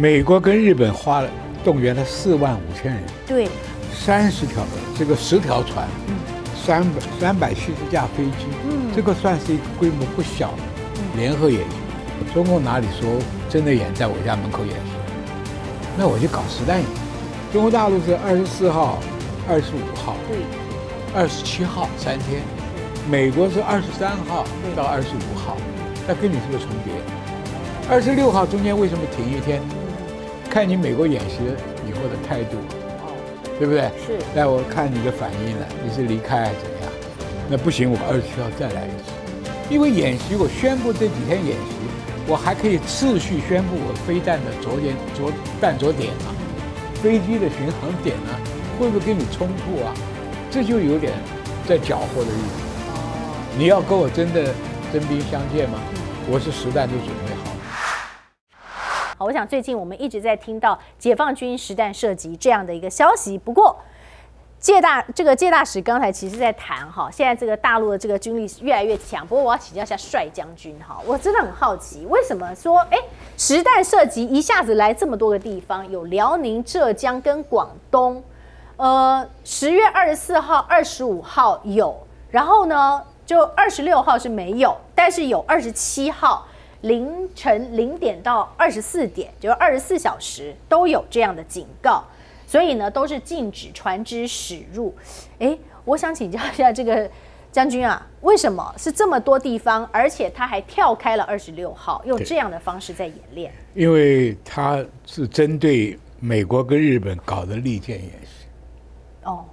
美国跟日本花了动员了四万五千人，对，三十条这个十条船，嗯三百三百七十架飞机，嗯这个算是一个规模不小的联合演习。中共哪里说真的演在我家门口演习？那我就搞实弹演习。中国大陆是二十四号、二十五号、对，二十七号三天，美国是二十三号到二十五号，那跟你是不是重叠？二十六号中间为什么停一天？看你美国演习以后的态度，哦，对不对？是，那我看你的反应了，你是离开还是怎样？那不行，我二十七号再来一次，因为演习我宣布这几天演习，我还可以次序宣布我飞弹的着点着弹着点啊，飞机的巡航点啊，会不会跟你冲突啊？这就有点在搅和的意思。哦，你要跟我真的真兵相见吗？我是实弹都准备好。我想最近我们一直在听到解放军实弹射击这样的一个消息，不过。介大这个介大使刚才其实在谈哈，现在这个大陆的这个军力越来越强。不过我要请教一下帅将军哈，我真的很好奇，为什么说哎实弹射击一下子来这么多个地方，有辽宁、浙江跟广东，呃，十月二十四号、二十五号有，然后呢就二十六号是没有，但是有二十七号凌晨零点到二十四点，就是二十四小时都有这样的警告。所以呢，都是禁止船只驶入。哎，我想请教一下这个 将军啊，为什么是这么多地方，而且他还跳开了二十六号，用这样的方式在演练？因为他是针对美国跟日本搞的利剑演习。哦，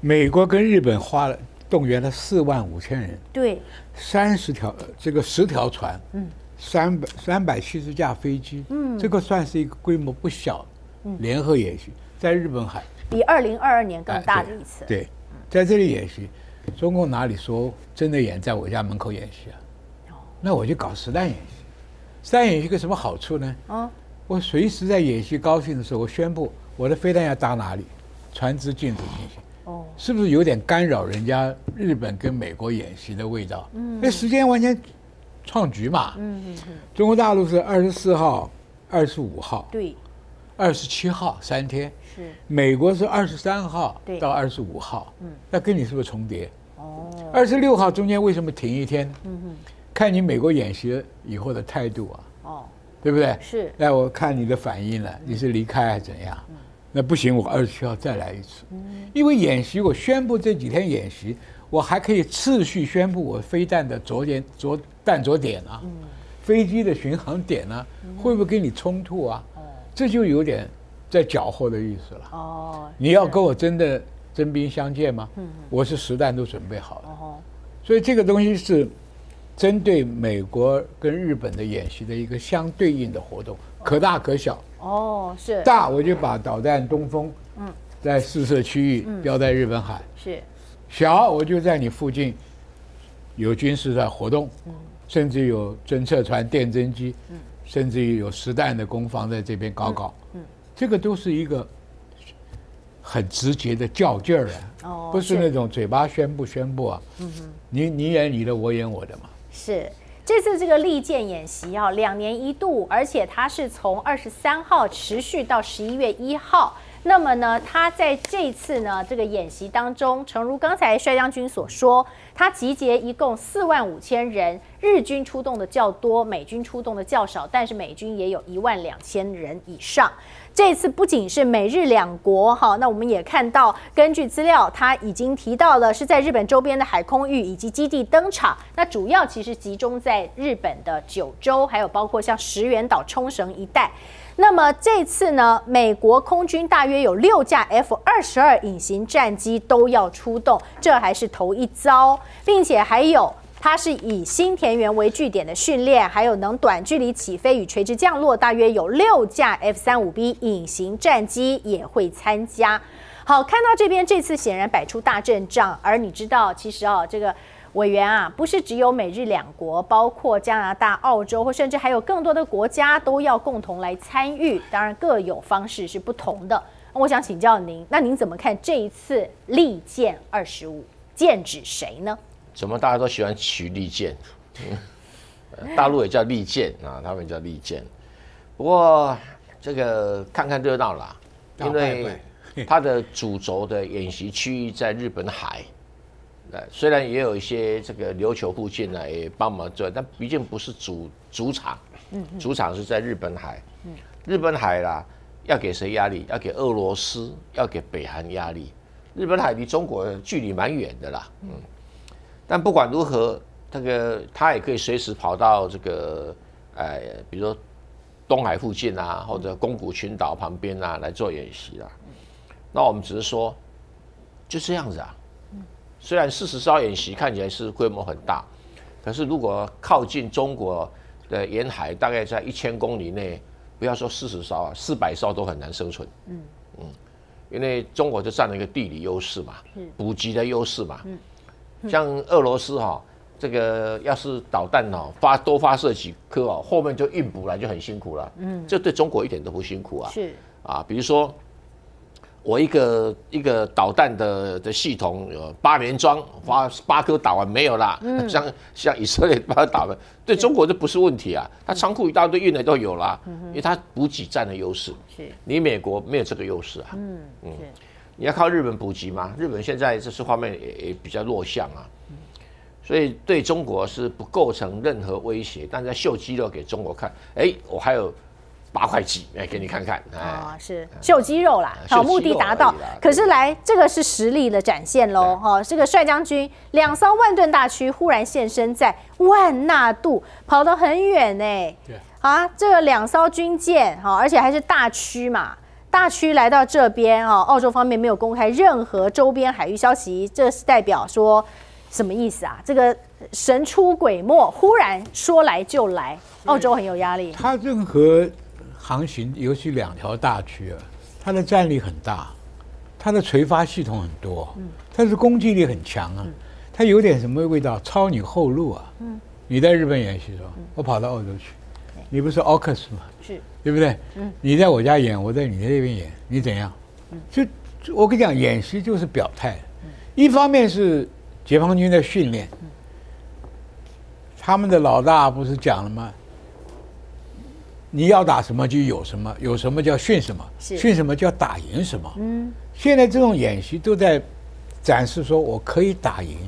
美国跟日本花了动员了四万五千人，对，三十条这个十条船，嗯，三百三百七十架飞机，嗯，这个算是一个规模不小的联合演习，在日本海比二零二二年更哎大的一次。对，在这里演习，中共哪里说真的演在我家门口演习啊？那我就搞实弹演习。实弹演习有个什么好处呢？嗯，我随时在演习高兴的时候，我宣布我的飞弹要打哪里，船只禁止进行。哦，是不是有点干扰人家日本跟美国演习的味道？嗯，那时间完全创局嘛。嗯嗯嗯，中国大陆是二十四号、二十五号、对，二十七号三天，是，美国是二十三号到二十五号。嗯，那跟你是不是重叠？哦，二十六号中间为什么停一天？嗯嗯，看你美国演习以后的态度啊，哦，对不对？是，那我看你的反应了，你是离开还是怎样？那不行，我二十七号再来一次。因为演习，我宣布这几天演习，我还可以次序宣布我飞弹的着点着弹着点啊，飞机的巡航点啊，会不会跟你冲突啊？这就有点在搅和的意思了。哦，你要跟我真的真兵相见吗？我是实弹都准备好了。哦，所以这个东西是针对美国跟日本的演习的一个相对应的活动，可大可小。哦，是，大我就把导弹东风，嗯，在试射区域标在日本海；是，小我就在你附近有军事的活动，甚至有侦测船、电侦机，甚至于有实弹的攻防在这边搞搞，这个都是一个很直接的较劲儿啊，哦，不是那种嘴巴宣布宣布啊，你你演你的，我演我的嘛。是这次这个利剑演习啊，两年一度，而且它是从二十三号持续到十一月一号。那么呢，他在这次呢这个演习当中，诚如刚才帅将军所说，他集结一共四万五千人，日军出动的较多，美军出动的较少，但是美军也有一万两千人以上。这次不仅是美日两国哈，那我们也看到，根据资料，他已经提到了是在日本周边的海空域以及基地登场。那主要其实集中在日本的九州，还有包括像石垣岛、冲绳一带。那么这次呢，美国空军大约有六架 F 二十二隐形战机都要出动，这还是头一遭，并且还有。它是以新田园为据点的训练，还有能短距离起飞与垂直降落，大约有六架 F 三五 B 隐形战机也会参加。好，看到这边这次显然摆出大阵仗，而你知道，其实啊，这个委员啊，不是只有美日两国，包括加拿大、澳洲，或甚至还有更多的国家都要共同来参与。当然，各有方式是不同的。我想请教您，那您怎么看这一次利剑二十五，剑指谁呢？怎么大家都喜欢取利剑？嗯大陆也叫利剑啊，他们也叫利剑。不过这个看看热闹啦，因为它的主轴的演习区域在日本海，呃，虽然也有一些这个琉球附近呢也帮忙做，但毕竟不是主主场，主场是在日本海，日本海啦，要给谁压力？要给俄罗斯，要给北韩压力。日本海离中国距离蛮远的啦，嗯，但不管如何，这个他也可以随时跑到这个，呃，比如说东海附近啊，或者宫古群岛旁边啊来做演习啦。那我们只是说，就这样子啊。虽然四十艘演习看起来是规模很大，可是如果靠近中国的沿海，大概在一千公里内，不要说四十艘啊，四百艘都很难生存。嗯嗯，因为中国就占了一个地理优势嘛，补给的优势嘛。像俄罗斯哈、这个要是导弹哦发多发射几颗哦，后面就运补了就很辛苦了。嗯，这对中国一点都不辛苦啊。是啊，比如说我一个一个导弹的的系统有八连装，发八颗打完没有啦，像像以色列把它打完，对中国这不是问题啊，它仓库一大堆运的都有啦，因为它补给占的优势，是，你美国没有这个优势啊，嗯嗯，你要靠日本补给嘛，日本现在这些方面也也比较弱项啊。所以对中国是不构成任何威胁，但在秀肌肉给中国看，哎，我还有八块肌，哎，给你看看，哎，啊，是秀肌肉啦，好，目的达到。可是来，这个是实力的展现喽，哈，这个帅将军两艘万吨大驱忽然现身在万纳度，跑得很远呢。对啊，这个两艘军舰哈，而且还是大驱嘛。大驱来到这边啊，澳洲方面没有公开任何周边海域消息，这是代表说什么意思啊？这个神出鬼没，忽然说来就来，澳洲很有压力。他任何航行，尤其两条大区啊，它的战力很大，它的垂发系统很多，它的攻击力很强啊。它有点什么味道？抄你后路啊！你在日本演习的时候，我跑到澳洲去，你不是 AUKUS 吗？是对不对？你在我家演，我在你那边演，你怎样？就就我跟你讲，演习就是表态。一方面是解放军在训练，他们的老大不是讲了吗？你要打什么就有什么，有什么叫训什么，训什么叫打赢什么。嗯，现在这种演习都在展示说，我可以打赢，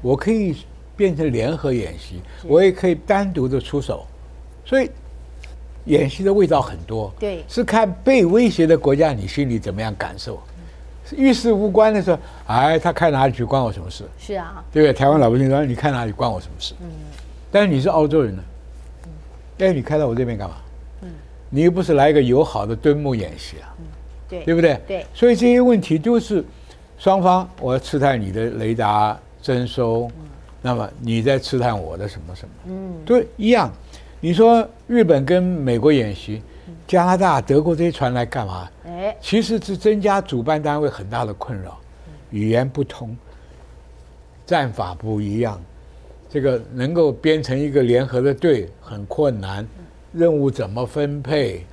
我可以变成联合演习，我也可以单独的出手，所以演习的味道很多。对是看被威胁的国家你心里怎么样感受。与事无关的时候，哎，他开哪里去，关我什么事？是啊，对不对？台湾老百姓说，你看哪里关我什么事？嗯。但是你是澳洲人呢，哎，你开到我这边干嘛？嗯。你又不是来一个友好的敦睦演习啊，对。对不对？对。所以这些问题都是双方，我要刺探你的雷达征收，那么你在刺探我的什么什么，嗯，都一样。你说日本跟美国演习，加拿大、德国这些船来干嘛？哎，其实是增加主办单位很大的困扰，语言不通，战法不一样，这个能够编成一个联合的队很困难，任务怎么分配，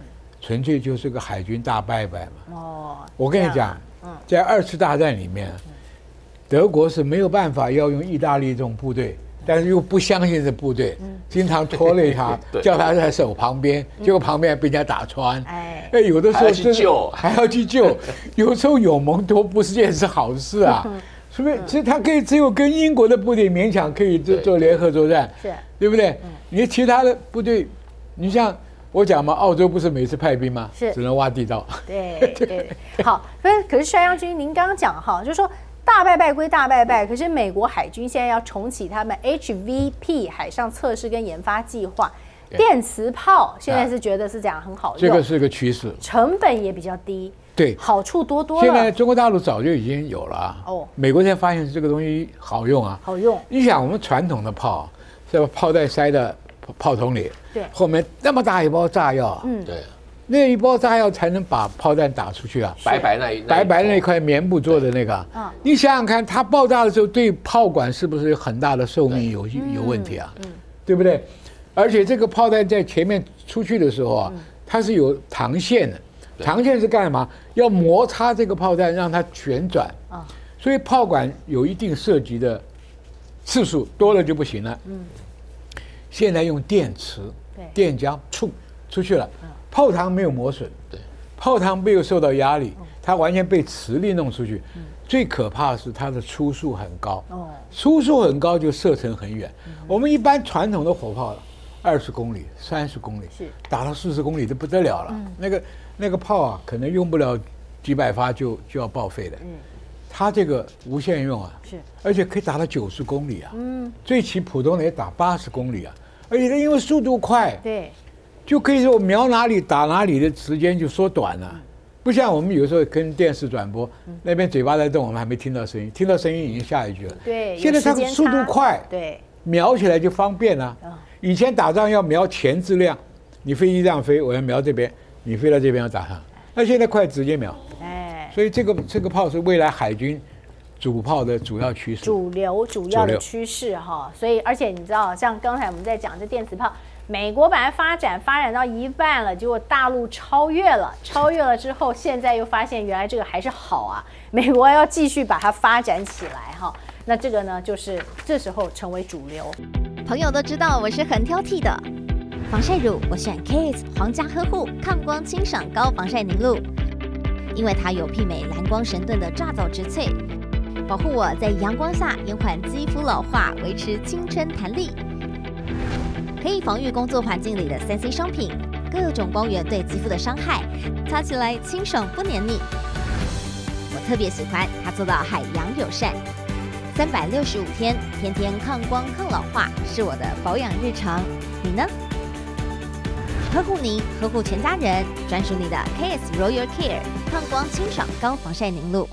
纯粹就是个海军大拜拜嘛。哦，我跟你讲在二次大战里面，德国是没有办法要用意大利这种部队，但是又不相信这部队，经常拖累他，叫他在守旁边，结果旁边被人家打穿。哎，哎，有的时还要去候真的救。还要去救，有时候有蒙多不是件是好事啊。是不是？其实他可以只有跟英国的部队勉强可以做做联合作战，是。对不对？你其他的部队，你像我讲嘛，澳洲不是每次派兵吗？是只能挖地道。对对 对，好，可是可是帅将军，您刚刚讲哈，就是说大拜拜归大拜拜，可是美国海军现在要重启他们 HVP 海上测试跟研发计划，对电磁炮现在是觉得是这样很好用，这个是个趋势。成本也比较低，对，好处多多现在，中国大陆早就已经有了啊哦美国才发现这个东西好用啊。好用，你想，我们传统的炮是把炮弹塞到炮炮筒里，对。后面那么大一包炸药，嗯。对，那一包炸药才能把炮弹打出去啊。白白那一白白那一块棉布做的那个。嗯，你想想看，它爆炸的时候对炮管是不是有很大的寿命有有问题啊？对不对？而且这个炮弹在前面出去的时候啊，它是有膛线的，膛线是干嘛？要摩擦这个炮弹，让它旋转。啊。所以炮管有一定射击的次数，多了就不行了。现在用电池，电浆冲出去了，炮膛没有磨损，对，泡汤没有受到压力，它完全被磁力弄出去。最可怕的是它的初速很高，哦，初速很高就射程很远。我们一般传统的火炮，二十公里、三十公里，打到四十公里就不得了了。那个那个炮啊，可能用不了几百发就就要报废了。嗯它这个无线用啊，是而且可以打到九十公里啊。嗯，最起普通的也打八十公里啊，而且它因为速度快，对，就可以说瞄哪里打哪里的时间就缩短了。不像我们有时候跟电视转播，那边嘴巴在动，我们还没听到声音，听到声音已经下一句了。对现在它速度快，对，瞄起来就方便了、啊以前打仗要瞄前质量，你飞机这样飞，我要瞄这边，你飞到这边要打上。那现在快直接瞄，哎，所以这个这个炮是未来海军主炮的主要趋势。主流主要的趋势哈，所以而且你知道，像刚才我们在讲这电磁炮，美国本来发展发展到一半了，结果大陆超越了，超越了之后，现在又发现原来这个还是好啊，美国要继续把它发展起来哈。那这个呢，就是这时候成为主流。朋友都知道我是很挑剔的，防晒乳我选 Kiss 皇家呵护抗光清爽高防晒凝露，因为它有媲美蓝光神盾的皂藻植萃，保护我在阳光下延缓肌肤老化，维持青春弹力。可以防御工作环境里的三 C 商品，各种光源对肌肤的伤害，擦起来清爽不黏腻。我特别喜欢它做到海洋友善。三百六十五天，天天抗光抗老化，是我的保养日常。你呢？呵护您，呵护全家人，专属你的 KS Royal Care 抗光清爽高防晒凝露。